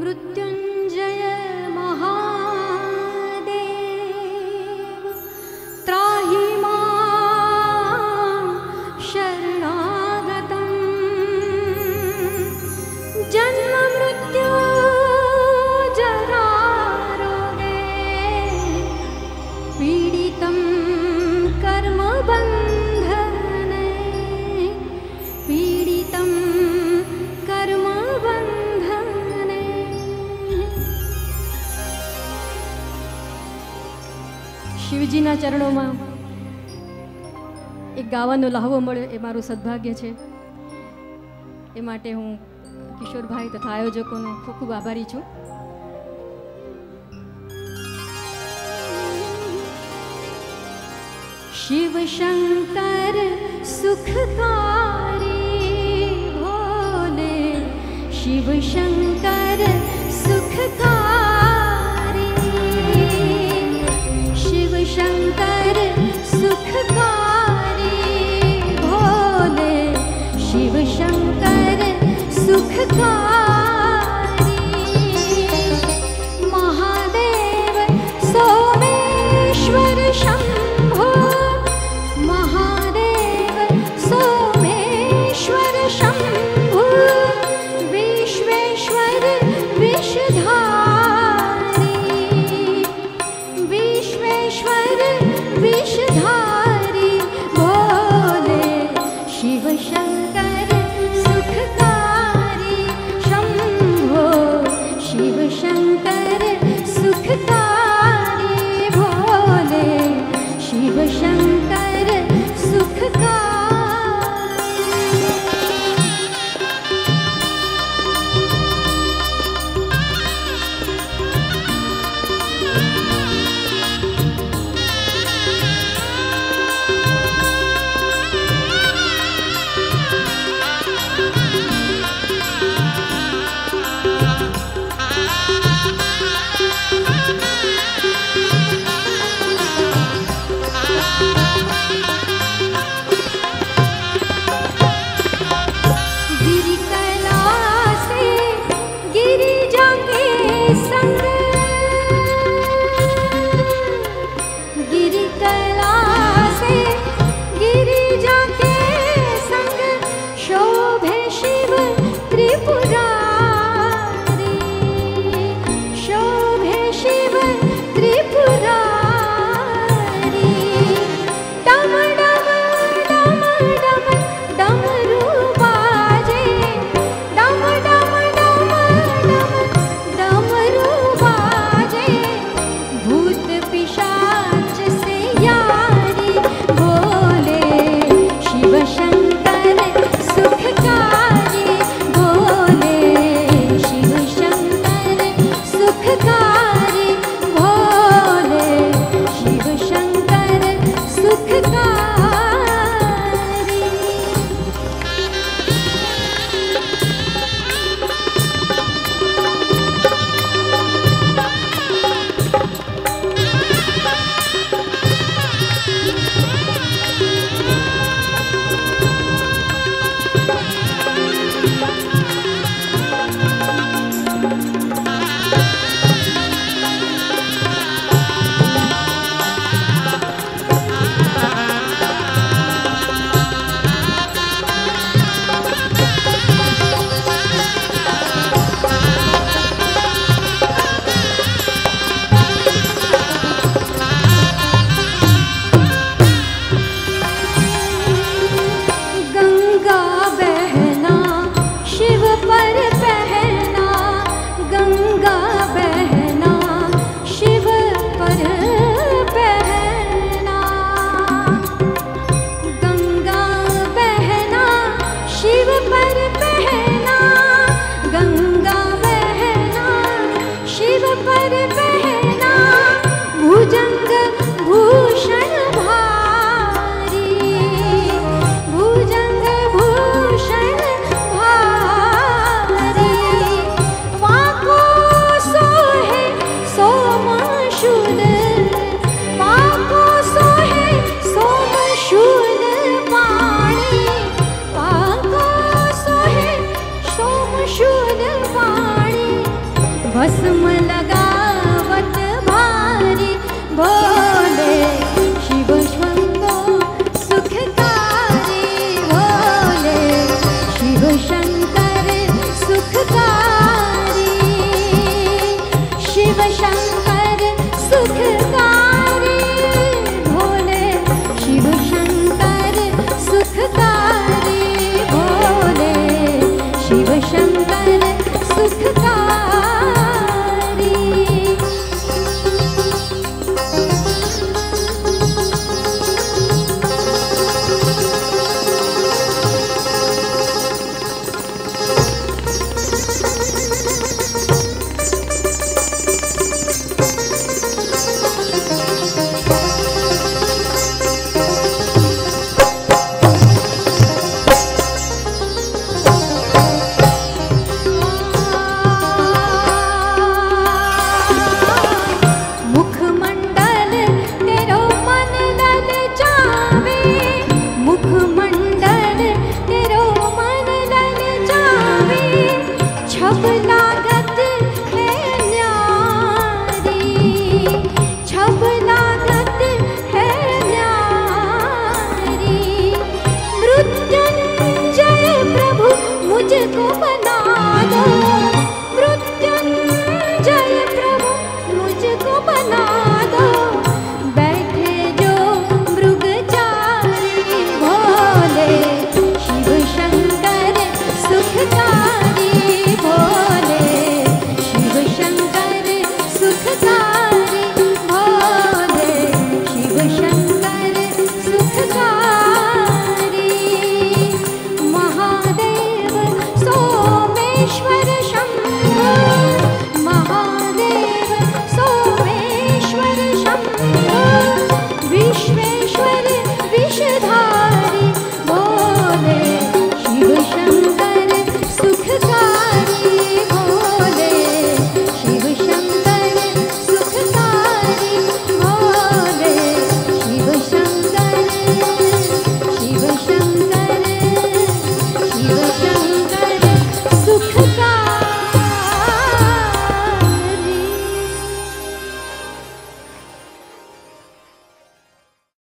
मृत्यु ગુરુજીના ચરણોમાં એક ગાવાનો લહાવો મળ્યો, એ મારું સદભાગ્ય છે. એ માટે હું કિશોરભાઈ તથા આયોજકોનો ખૂબ ખૂબ આભારી છું. શિવ શંકર સુખકારી ભોલે, શિવ શંકર સુખકારી うっ。भसम लगा